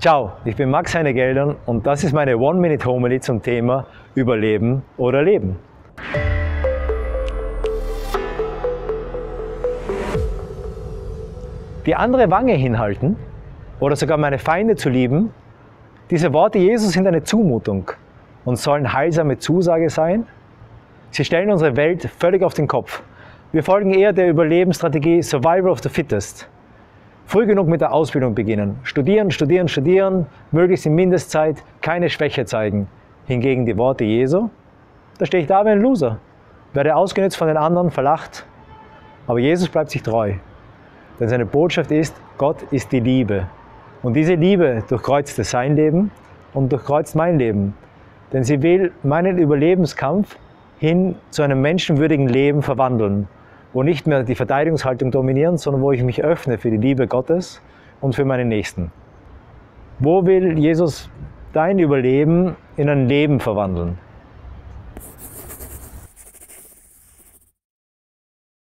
Ciao, ich bin Max Heinegeldern und das ist meine One-Minute-Homily zum Thema Überleben oder Leben. Die andere Wange hinhalten oder sogar meine Feinde zu lieben, diese Worte Jesus sind eine Zumutung und sollen heilsame Zusage sein. Sie stellen unsere Welt völlig auf den Kopf. Wir folgen eher der Überlebensstrategie Survival of the Fittest. Früh genug mit der Ausbildung beginnen. Studieren, studieren, studieren, möglichst in Mindestzeit, keine Schwäche zeigen. Hingegen die Worte Jesu, da stehe ich da wie ein Loser. Werde ausgenutzt von den anderen, verlacht. Aber Jesus bleibt sich treu. Denn seine Botschaft ist, Gott ist die Liebe. Und diese Liebe durchkreuzte sein Leben und durchkreuzt mein Leben. Denn sie will meinen Überlebenskampf hin zu einem menschenwürdigen Leben verwandeln wo nicht mehr die Verteidigungshaltung dominieren, sondern wo ich mich öffne für die Liebe Gottes und für meine Nächsten. Wo will Jesus dein Überleben in ein Leben verwandeln?